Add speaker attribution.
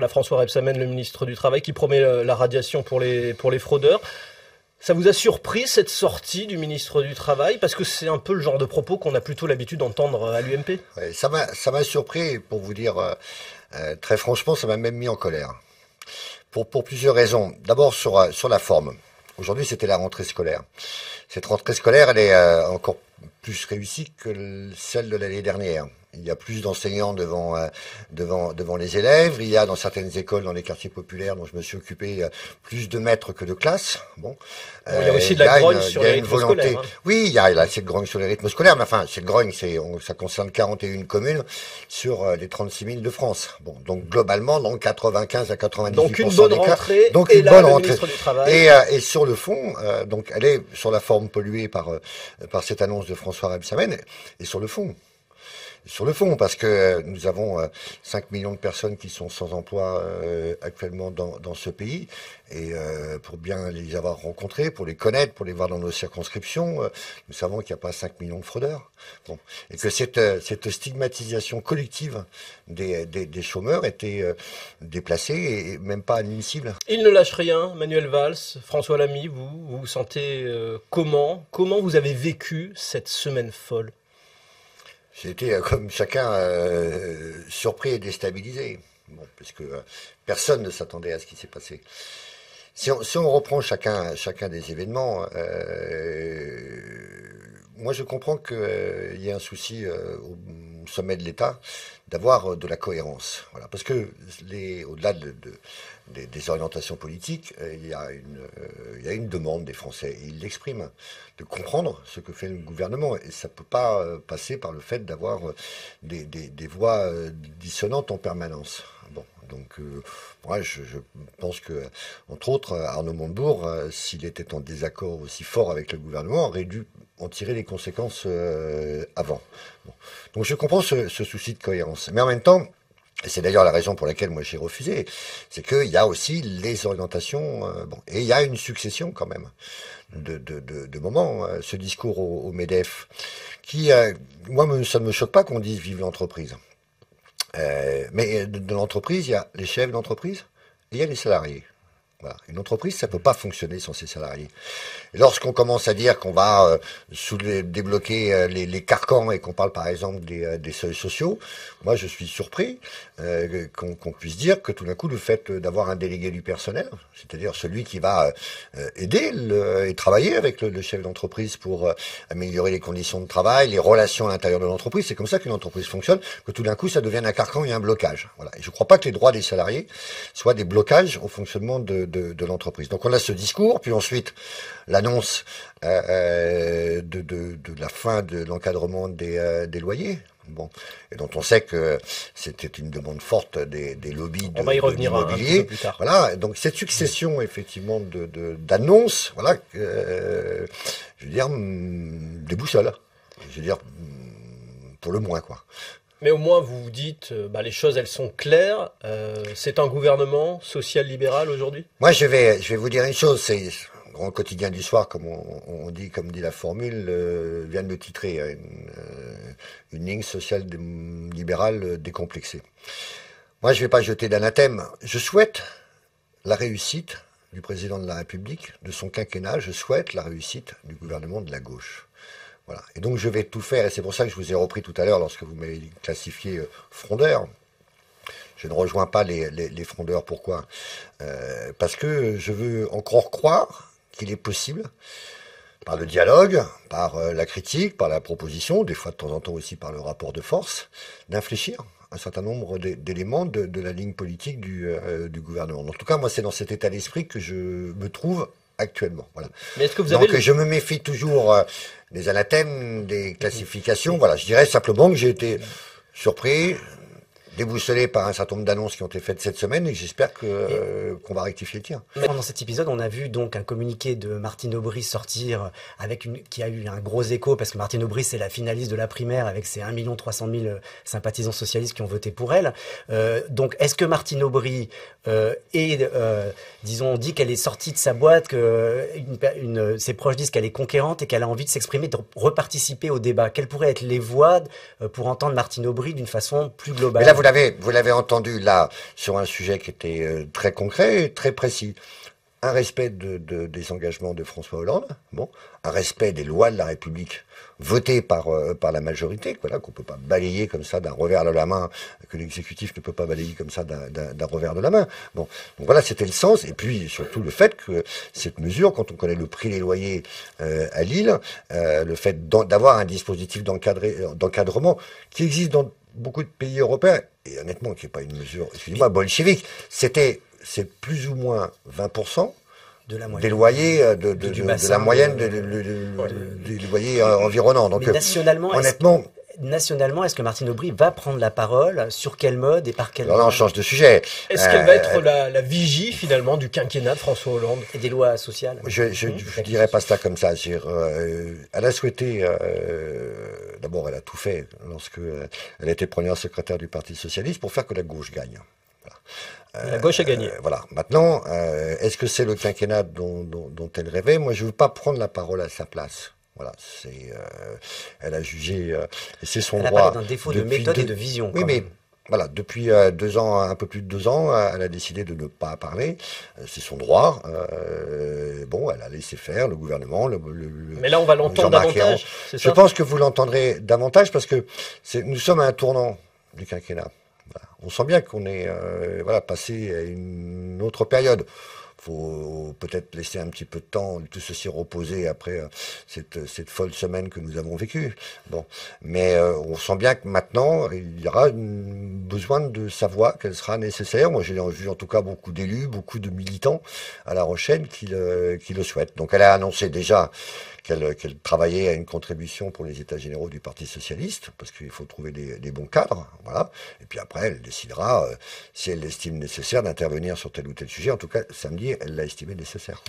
Speaker 1: La François Rebsamen, le ministre du Travail, qui promet la radiation pour les, fraudeurs. Ça vous a surpris cette sortie du ministre du Travail? Parce que c'est un peu le genre de propos qu'on a plutôt l'habitude d'entendre à l'UMP.
Speaker 2: ça m'a surpris, pour vous dire euh, euh, très franchement, ça m'a même mis en colère. Pour, plusieurs raisons. D'abord sur, euh, sur la forme. Aujourd'hui, c'était la rentrée scolaire. Cette rentrée scolaire, elle est encore plus réussie que celle de l'année dernière. Il y a plus d'enseignants devant, euh, devant, devant les élèves. Il y a dans certaines écoles, dans les quartiers populaires dont je me suis occupé, euh, plus de maîtres que de classes. Bon.
Speaker 1: il y a aussi de la grogne sur les rythmes scolaires. Hein.
Speaker 2: Oui, il y a cette grogne sur les rythmes scolaires. Mais enfin, cette grogne, c'est, ça concerne 41 communes sur euh, les 36 000 de France. Bon, donc globalement, dans 95 à 98
Speaker 1: Donc une bonne rentrée.
Speaker 2: Donc une bonne rentrée. Et, et, sur le fond, donc elle est sur la forme polluée par par cette annonce de François Rebsamen. Et sur le fond, sur le fond, parce que euh, nous avons 5 euh, millions de personnes qui sont sans emploi euh, actuellement dans, ce pays, et pour bien les avoir rencontrés, pour les connaître, pour les voir dans nos circonscriptions, nous savons qu'il n'y a pas 5 millions de fraudeurs. Bon. Et que cette, stigmatisation collective des, chômeurs était déplacée et même pas admissible.
Speaker 1: Il ne lâche rien, Manuel Valls, François Lamy, vous vous sentez comment Comment vous avez vécu cette semaine folle?
Speaker 2: Été, euh, comme chacun, euh, surpris et déstabilisé. Bon, parce que euh, personne ne s'attendait à ce qui s'est passé. Si on, reprend chacun, chacun des événements, moi je comprends qu'il y ait un souci au sommet de l'État d'avoir de la cohérence. Voilà, parce que au-delà de, des, orientations politiques, euh, il y, a une, euh, il y a une demande des Français, et ils l'expriment, de comprendre ce que fait le gouvernement. Et ça ne peut pas euh, passer par le fait d'avoir des, voix dissonantes en permanence. Bon, donc moi je, je, pense que, entre autres, Arnaud Montebourg, s'il était en désaccord aussi fort avec le gouvernement, aurait dû en tirer les conséquences avant. Donc je comprends ce, souci de cohérence. Mais en même temps, et c'est d'ailleurs la raison pour laquelle moi j'ai refusé, c'est qu'il y a aussi les orientations, euh, et il y a une succession quand même de, moments. Euh, ce discours au, Medef, qui, euh, moi, ça ne me choque pas qu'on dise vive l'entreprise. mais de, l'entreprise, il y a les chefs d'entreprise il y a les salariés. Une entreprise, ça peut pas fonctionner sans ses salariés. Lorsqu'on commence à dire qu'on va euh, débloquer euh, les, les, carcans et qu'on parle par exemple des, euh, des, seuils sociaux, moi je suis surpris euh, qu'on puisse dire que tout d'un coup le fait d'avoir un délégué du personnel, c'est-à-dire celui qui va aider le, et travailler avec le, le chef d'entreprise pour améliorer les conditions de travail, les relations à l'intérieur de l'entreprise, c'est comme ça qu'une entreprise fonctionne, que tout d'un coup ça devienne un carcan et un blocage. Voilà. Et je ne crois pas que les droits des salariés soient des blocages au fonctionnement de de, l'entreprise. Donc on a ce discours, puis ensuite l'annonce euh, euh, de, de, la fin de l'encadrement des, euh, des loyers. Bon, et dont on sait que c'était une demande forte des, des lobbies de,
Speaker 1: on va y revenir un peu
Speaker 2: plus tard. Voilà, donc cette succession effectivement de d'annonces, voilà, je veux dire mm, des boussoles, je veux dire mm, pour le moins quoi.
Speaker 1: Mais au moins, vous vous dites, euh, bah, les choses, elles sont claires. Euh, c'est un gouvernement social-libéral aujourd'hui?
Speaker 2: Moi, je vais, je vais vous dire une chose. C'est grand quotidien du soir, comme on, dit, comme dit la formule, euh, vient de le titrer, une, une ligne social-libérale décomplexée. Moi, je ne vais pas jeter d'anathème. Je souhaite la réussite du président de la République, de son quinquennat. Je souhaite la réussite du gouvernement de la gauche. Et donc je vais tout faire, et c'est pour ça que je vous ai repris tout à l'heure lorsque vous m'avez classifié euh, frondeur. Je ne rejoins pas les, frondeurs. Pourquoi? Euh, Parce que je veux encore croire qu'il est possible, par le dialogue, par euh, la critique, par la proposition, des fois de temps en temps aussi par le rapport de force, d'infléchir un certain nombre d'éléments de, la ligne politique du gouvernement. En tout cas, moi, c'est dans cet état d'esprit que je me trouve actuellement. Voilà.
Speaker 1: Mais est-ce que vous avez
Speaker 2: Donc, je me méfie toujours des anathèmes, des classifications. Voilà, je dirais simplement que j'ai été surpris, déboussolé par un certain nombre d'annonces qui ont été faites cette semaine et j'espère que euh, qu'on va rectifier le tir.
Speaker 3: Pendant cet épisode, on a vu donc un communiqué de Martine Aubry sortir avec une qui a eu un gros écho parce que Martine Aubry c'est la finaliste de la primaire avec ses 1 300 000 sympathisants socialistes qui ont voté pour elle. Euh, donc est-ce que Martine Aubry euh, est euh, disons dit qu'elle est sortie de sa boîte que une, une, ses proches disent qu'elle est conquérante et qu'elle a envie de s'exprimer de reparticiper au débat? Quelles pourraient être les voix euh, pour entendre Martine Aubry d'une façon plus globale?
Speaker 2: Vous l'avez entendu là sur un sujet qui était euh, très concret, et très précis. Un respect de, de- des engagements de François Hollande, bon, un respect des lois de la République votées par euh, par la majorité, voilà, qu'on peut pas balayer comme ça d'un revers de la main, que l'exécutif ne peut pas balayer comme ça d'un- revers de la main. Bon, donc voilà, c'était le sens, et puis surtout le fait que cette mesure, quand on connaît le prix des loyers euh, à Lille, euh, le fait d'avoir un dispositif d'encadrement qui existe dans beaucoup de pays européens, et honnêtement, qui n'est pas une mesure, excusez-moi, bolchevique, c'était, c'est plus ou moins 20%
Speaker 3: de la
Speaker 2: des loyers de, de-
Speaker 3: Du
Speaker 2: de- de
Speaker 3: bassin
Speaker 2: la moyenne
Speaker 3: de-
Speaker 2: de- de- de- de- des loyers environnants. Donc,
Speaker 3: Mais
Speaker 2: euh,
Speaker 3: nationalement, est-ce-
Speaker 2: honnêtement,
Speaker 3: nationalement, est-ce que Martine Aubry va prendre la parole Sur quel mode et par quel
Speaker 2: alors là, on change de sujet.
Speaker 1: Est-ce qu'elle va
Speaker 2: Euh,
Speaker 1: être la, la vigie finalement du quinquennat de François Hollande
Speaker 3: Et des lois sociales
Speaker 2: Je je,
Speaker 3: Mmh,
Speaker 2: je dirais pas ça comme ça. Euh, elle a souhaité, euh, d'abord, elle a tout fait lorsque euh, elle était première secrétaire du Parti socialiste pour faire que la gauche gagne.
Speaker 1: La gauche a gagné.
Speaker 2: Euh, voilà. Maintenant, euh, est-ce que c'est le quinquennat dont, dont, dont elle rêvait? Moi, je veux pas prendre la parole à sa place. Voilà, c'est, euh, elle a jugé, euh, c'est son
Speaker 3: Elle a
Speaker 2: droit.
Speaker 3: parlé d'un défaut de méthode
Speaker 2: deux-
Speaker 3: et de vision.
Speaker 2: Oui, mais
Speaker 3: même.
Speaker 2: voilà, depuis euh, deux ans, un peu plus de deux ans, elle a décidé de ne pas parler. C'est son droit. Bon, elle a laissé faire le gouvernement. Le, le- le-
Speaker 1: Mais là, on va l'entendre davantage.
Speaker 2: Je
Speaker 1: ça?
Speaker 2: pense que vous l'entendrez davantage parce que nous sommes à un tournant du quinquennat. Voilà. On sent bien qu'on est euh, voilà, passé à une autre période. faut peut-être laisser un petit peu de temps, tout ceci reposer après euh, cette, folle semaine que nous avons vécue. Bon, mais euh, on sent bien que maintenant il y aura besoin de sa voix, qu'elle sera nécessaire. Moi, j'ai vu en tout cas beaucoup d'élus, beaucoup de militants à La Rochelle qui le, qui le souhaitent. Donc, elle a annoncé déjà qu'elle travaillait à une contribution pour les États généraux du Parti socialiste, parce qu'il faut trouver des, des bons cadres, voilà. Et puis après, elle décidera euh, si elle l'estime nécessaire d'intervenir sur tel ou tel sujet. En tout cas, samedi, elle l'a estimé nécessaire.